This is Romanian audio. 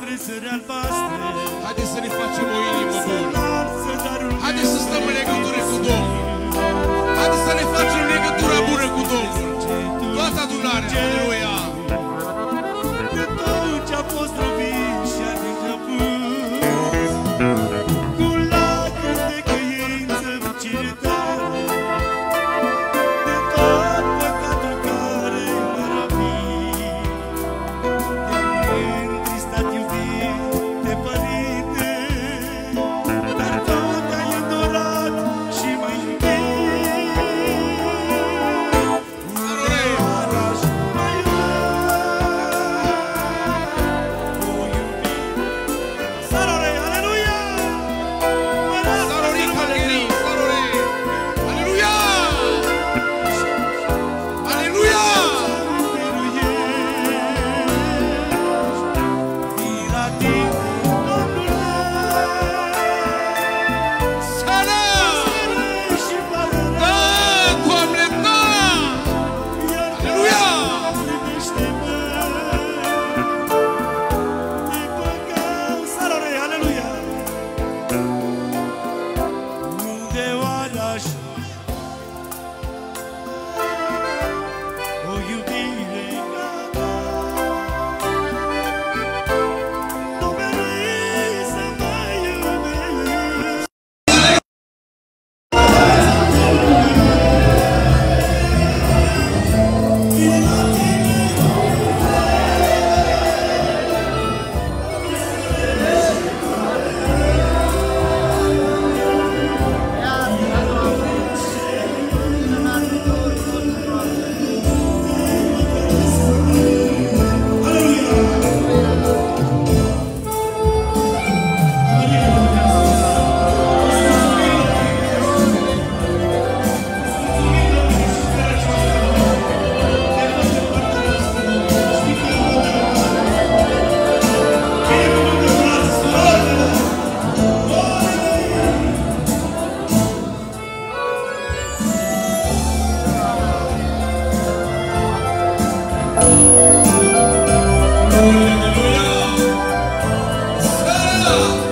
frunzele albastre. Haideți să ne facem o inimă bună. Haideți să stăm în legătură cu Domnul. Haideți să ne facem legătura bună cu Domnul. Toată adunarea, aleluia. love.